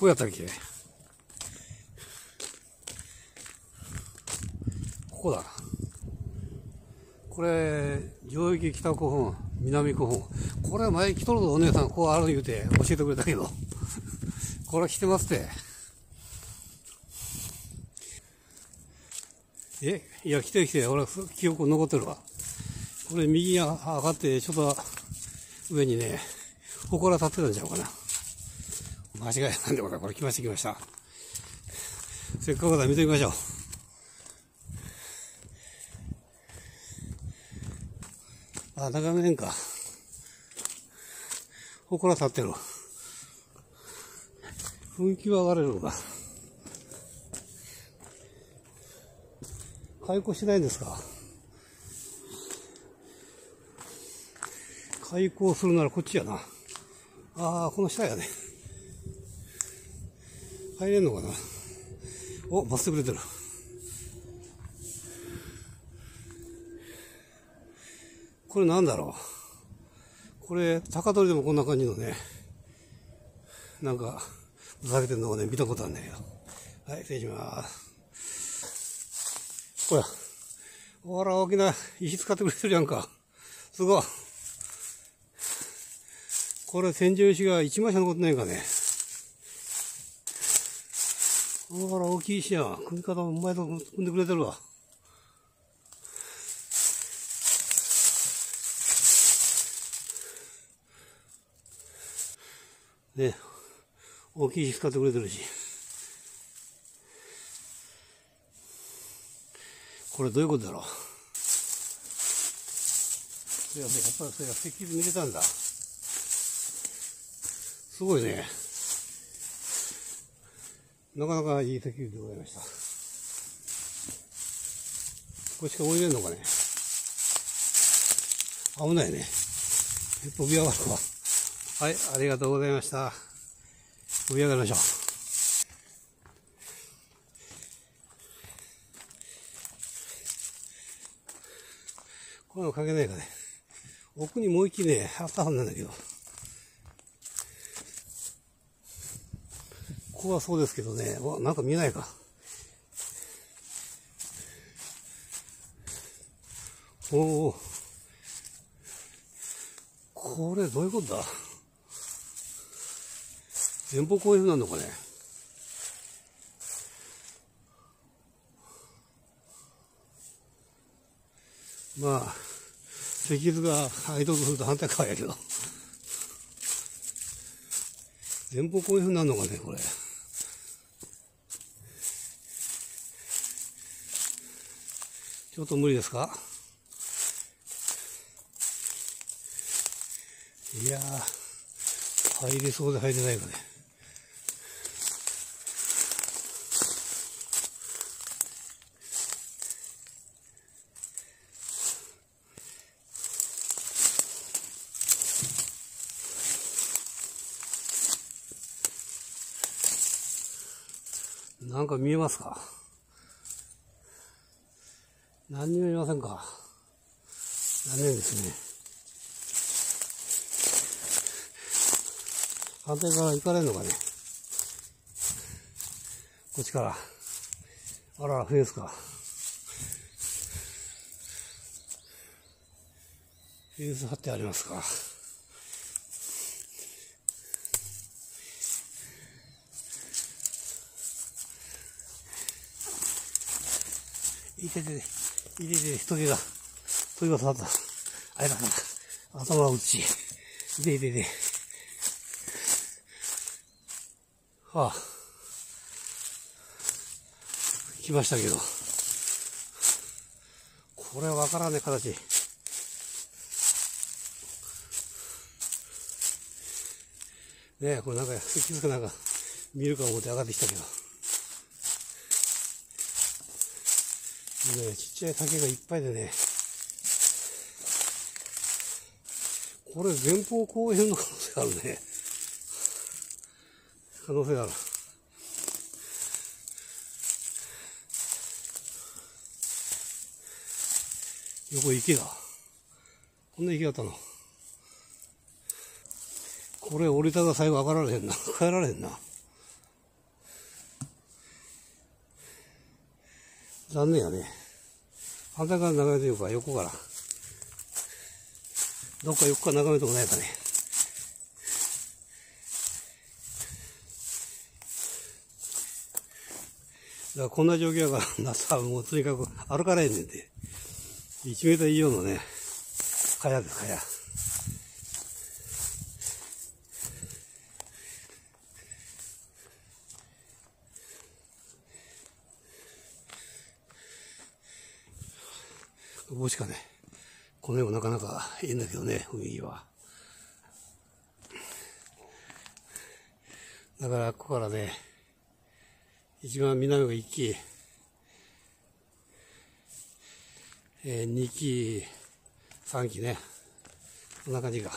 こうやったっけ？ここだ。これ、上域北古墳、南古墳。これ前来とるぞお姉さん、こうある言うて教えてくれたけど。これ来てますって。え？いや、来て来て、俺、記憶残ってるわ。これ右に上がって、ちょっと上にね、祠立ってたんちゃうかな。間違いなんでもな。これ来ました来ました。せっかくだから見てみましょう。あ、眺めねんか。祠立ってる。雰囲気は上がれるのか。開口しないんですか開口するならこっちやな。ああ、この下やね。入れんのかな？お、待ってくれてる。これなんだろう？これ、高取でもこんな感じのね、なんか、ふざけてんのをね、見たことあるんだけど。はい、失礼します。ほら。ほら、大きな石使ってくれてるやんか。すごい。これ、洗浄石が1枚しか残ってないかね。ほら、大きい石やん。組み方もうまいと組んでくれてるわ。ね、大きい石使ってくれてるし。これどういうことだろう。いや、やっぱりそれが石油見れたんだ。すごいね。なかなかいい石油でございました。これしか置いれんのかね。危ないね。飛び上がるわ。はい、ありがとうございました。飛び上がりましょう。こういうのかけないかね。奥にもう一機ね、あったはずなんだけど。ここはそうですけどね。わ、なんか見えないか。おお。これどういうことだ？前方こういう風なるのかね？まあ、石図がアイドルすると反対側やけど。前方こういう風になるのかね、これ。ちょっと無理ですか？いやー、入れそうで入れないかね。なんか見えますか？何にも見えませんか残念ですね。反対側行かれるのかねこっちから。あら、フェンスか。フェンス張ってありますか。いてて、いてて、人手が、鳥が触った。あれだな、頭が打ち。いていていて。はあ。来ましたけど。これはわからねえ形。ねえ、これなんか、気づくなんか、見るか思って上がってきたけど。ね、ちっちゃい竹がいっぱいでね、これ前方後園の可能性あるね。可能性ある。横池だ。こんな池あったの。これ折りたが最後上がられへんな。帰られへんな。残念やね。反対から眺めてるから、横から。どっか横から眺めてもないかね。だからこんな状況やから、夏はもうとにかく歩かないねんで。1メートル以上のね、かやです、かそこしかね。この辺もなかなかいいんだけどね、雰囲気は。だから、ここからね、一番南が1期、えー、2期、3期ね。こんな感じか。